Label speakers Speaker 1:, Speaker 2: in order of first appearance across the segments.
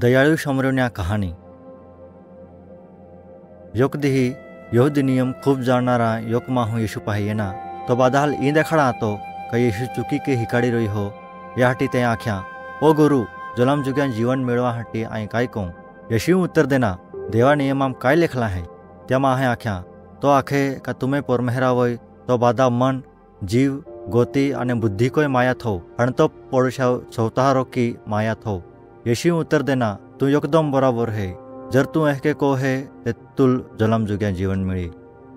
Speaker 1: दयाळू शमरोन्या कहाणी योक दिही यहुदी नियम खूब जाणणारा योक माहू येशू पाही येना तो बादाल ई देखाड़ा आतो का येशू चुकी के हिकाड़ी रही हो या हाटी ते आख्या ओ गुरु जलम जुग्या जीवन मेळवा हाटी आई काय कहूँ येशू उत्तर देना देवा नियमाम काय लेखला है त्या माहे आख्या तो आखे का तुम्हें पोरमेहरा वय तो बादा मन जीव ગોતી અને બુદ્ધિ કોઈ માયા થો અણતો પડોશા સૌતા રોકી માયા यशी उत्तर देना, तू एकदम बराबर है। जर तू एहके को है, ते तुल जलम जुग्या जीवन मिळी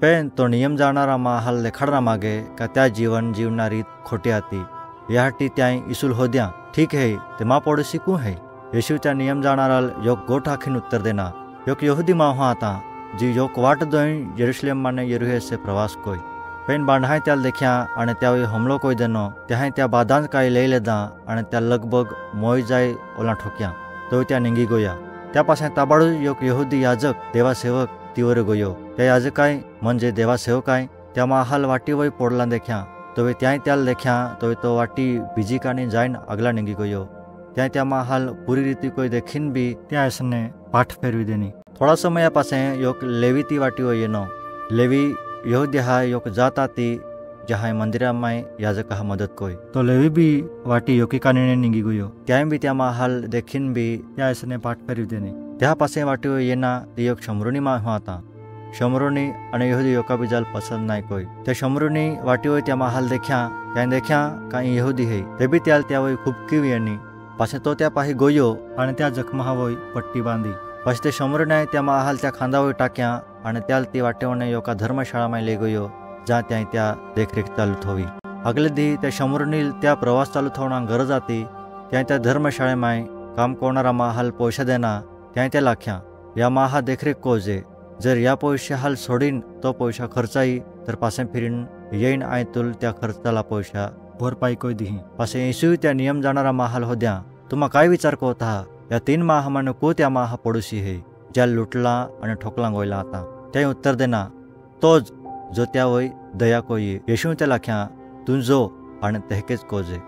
Speaker 1: पण तो नियम जाणारा मा हल्ले मागे, का त्या जीवन जीवणारी खोटी आती। यासाठी त्याय इसूल हो द्या, ठीक है, ते मा पडोसी कू है? येशू त्या नियम जाणारा योग गोठ आखीन उत्तर देना। योग यहुदी मा आता जी योग वाट दोन यरुशलेम माने येरुहे से प्रवास कोई। પેન બાંધાય ત્યાં દેખ્યા અને ત્યાં હમલો કોઈ દેનો ત્યાં ત્યાં બાદાંત કાંઈ લઈ લીધા અને ત્યાં લગભગ મોઈ જાય ઓલા ઠોક્યા તો ત્યાં નીંગી ગયા ત્યાં પાસે તાબાડું યોક યહૂદી યાજક દેવા સેવક તીવરે ગયો ત્યાં યાજકાય મન જે દેવા સેવકાય ત્યાંમાં હાલ વાટી વય પોડલા દેખ્યા તો ત્યાંય ત્યાં દેખ્યા તો તો વાટી બીજી કાની જઈને આગલા નીંગી ગયો ત્યાં ત્યાંમાં હાલ પૂરી રીતે કોઈ દેખીને બી ત્યાં એસને પાઠ ફેરવી દેની થોડા સમય પાસે યોક લેવીતી વાટી હોય એનો લેવી यहूदी हा ಯಹೋದ್ಯಹ जाता ती जहाँ मंदिरा माय याजक हा मदद कोय तो लेवी भी वाटी योकी कानी निर्णय निंगी गुयो त्याय भी त्या हल देखिन भी या इसने पाठ करी देने त्या पासे वाटी ये ना योग शंभरुनी मा हुआ था शंभरुनी अने यहूदी योका भी जल पसंद नाही कोई ते शंभरुनी वाटी होई त्यामा हल देख्या त्याने देख्या कहीं यहूदी है ते भी त्याल त्या वही खूप किवी यांनी पासे तो त्या पाही गोयो अने त्या जखमा वय पट्टी बांधी पासे ते त्या महाल त्या खांदा खांदावर टाक्या અને ત્યાં તે વાટેઓને યોકા ધર્મશાળામાં લઈ ગયો જ્યાં ત્યાં ત્યાં દેખરેખ ચાલુ થવી આગલે દી તે સમૂરની ત્યાં પ્રવાસ ચાલુ થવાના ગરજ હતી ત્યાં ત્યાં ધર્મશાળામાં કામ કરનારામાં હાલ પૈસા દેના ત્યાં ત્યાં લાખ્યા યા માં હા દેખરેખ કોજે જર યા પૈસા હાલ છોડીને તો પૈસા ખર્ચાઈ तर પાસે ફીરીને येईन आय तुल त्या खर्चाला पैसा भरपाई कोई दिही पासे येसू त्या नियम जाणारा माहाल होद्या तुम्हा काय विचार कोत हा या तीन माहामानं को त्या माहा पडोशी हे ज्या लुटला आणि ठोकला गोयला आता त्या उत्तर देना। तो जो त्या वय दया कोई येशू त्या लाख्या तू जो आणि तेहकेच कोजे।